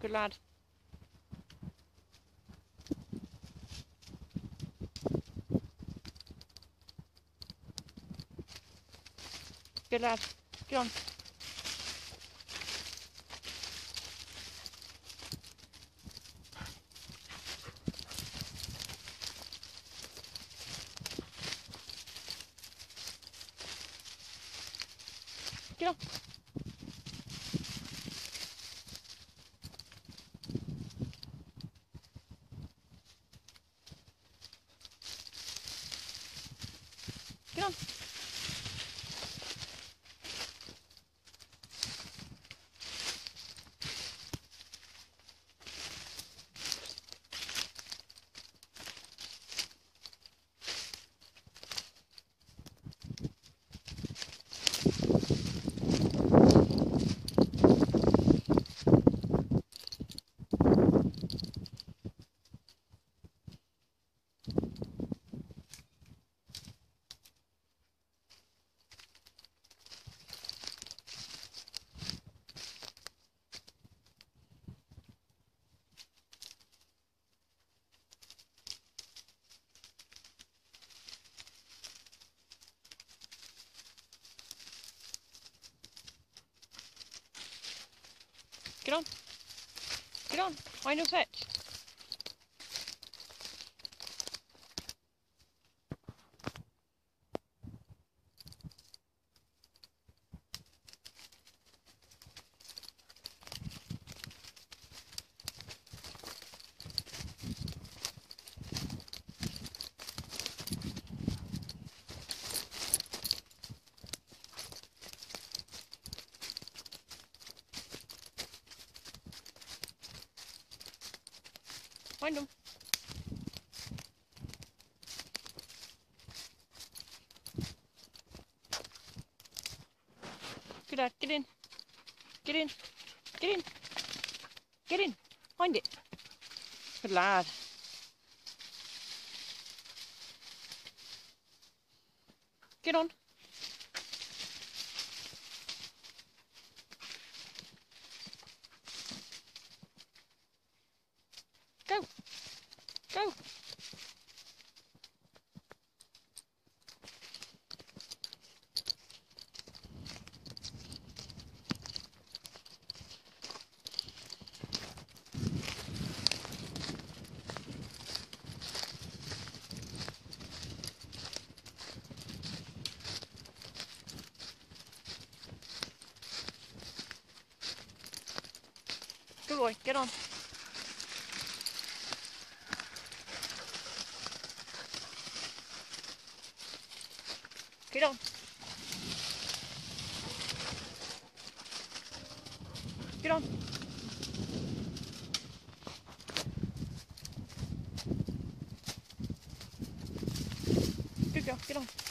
Good lad. Good lad. Get on. Get on. Get Get on. Get on. Find your fetch. Find them. Good lad, get in. Get in. Get in. Get in. Find it. Good lad. Get on. Go. Go. Good boy, get on. Get on. Get on. Good girl, get on.